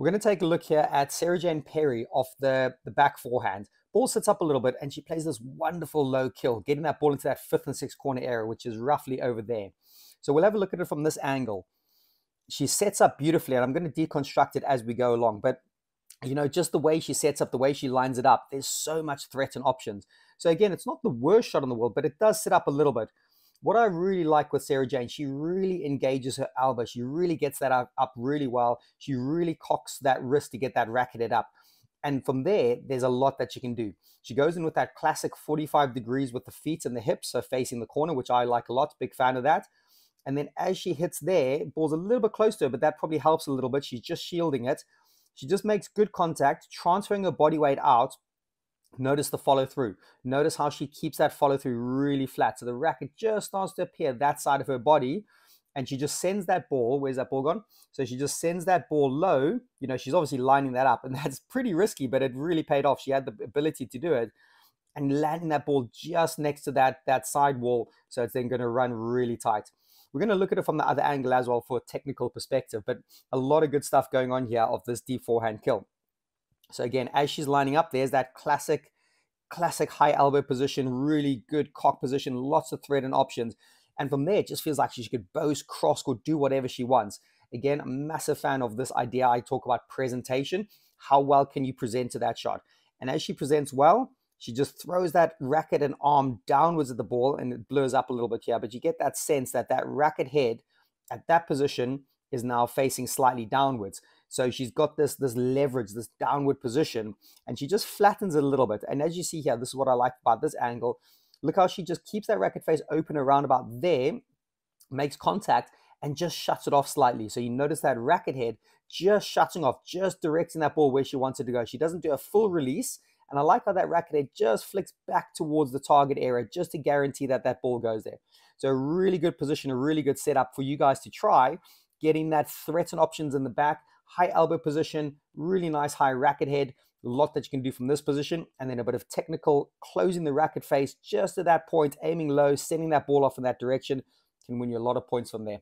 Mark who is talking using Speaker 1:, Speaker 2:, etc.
Speaker 1: We're going to take a look here at Sarah Jane Perry off the, the back forehand. Ball sits up a little bit and she plays this wonderful low kill, getting that ball into that fifth and sixth corner area, which is roughly over there. So we'll have a look at it from this angle. She sets up beautifully, and I'm going to deconstruct it as we go along. But you know, just the way she sets up, the way she lines it up, there's so much threat and options. So again, it's not the worst shot in the world, but it does sit up a little bit. What I really like with Sarah Jane, she really engages her elbow. She really gets that up, really well. She really cocks that wrist to get that racket head up. And from there, there's a lot that she can do. She goes in with that classic 45 degrees with the feet and the hips, so facing the corner, which I like a lot. Big fan of that. And then as she hits there, ball's a little bit close to her, but that probably helps a little bit. She's just shielding it. She just makes good contact, transferring her body weight out. Notice the follow through. Notice how she keeps that follow through really flat. So the racket just starts to appear that side of her body and she just sends that ball. Where's that ball gone? So she just sends that ball low. You know, she's obviously lining that up, and that's pretty risky, but it really paid off. She had the ability to do it and landing that ball just next to that, that side wall. So it's then going to run really tight. We're going to look at it from the other angle as well for a technical perspective, but a lot of good stuff going on here of this deep forehand kill. So again, as she's lining up, there's that classic, classic high elbow position, really good cock position, lots of threat and options. And from there, it just feels like she could boast, cross, or do whatever she wants. Again, a massive fan of this idea. I talk about presentation. How well can you present to that shot? And as she presents well, she just throws that racket and arm downwards at the ball and it blurs up a little bit here. But you get that sense that that racket head at that position is now facing slightly downwards. So she's got this this leverage, this downward position, and she just flattens it a little bit. And as you see here, this is what I like about this angle. Look how she just keeps that racket face open around about there, makes contact, and just shuts it off slightly. So you notice that racket head just shutting off, just directing that ball where she wants it to go. She doesn't do a full release. And I like how that racket head just flicks back towards the target area just to guarantee that that ball goes there. So a really good position, a really good setup for you guys to try getting that threat and options in the back, high elbow position, really nice high racket head, a lot that you can do from this position, and then a bit of technical closing the racket face just at that point, aiming low, sending that ball off in that direction can win you a lot of points from there.